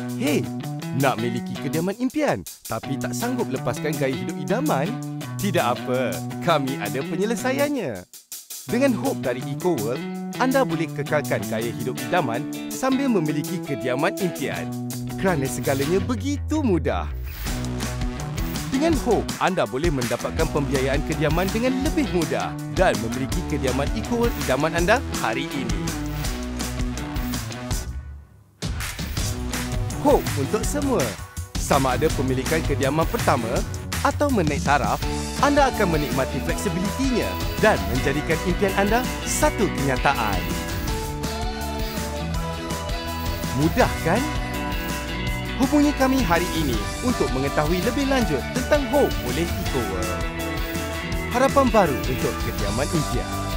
Hei, nak miliki kediaman impian tapi tak sanggup lepaskan gaya hidup idaman? Tidak apa, kami ada penyelesaiannya. Dengan Hope dari EcoWorld, anda boleh kekalkan gaya hidup idaman sambil memiliki kediaman impian. Kerana segalanya begitu mudah. Dengan Hope, anda boleh mendapatkan pembiayaan kediaman dengan lebih mudah dan memiliki kediaman EcoWorld idaman anda hari ini. Hope untuk semua. Sama ada pemilikan kediaman pertama atau menaik taraf, anda akan menikmati fleksibilitinya dan menjadikan impian anda satu kenyataan. Mudah kan? Hubungi kami hari ini untuk mengetahui lebih lanjut tentang Hope oleh EcoWorld. Harapan baru untuk kediaman impian.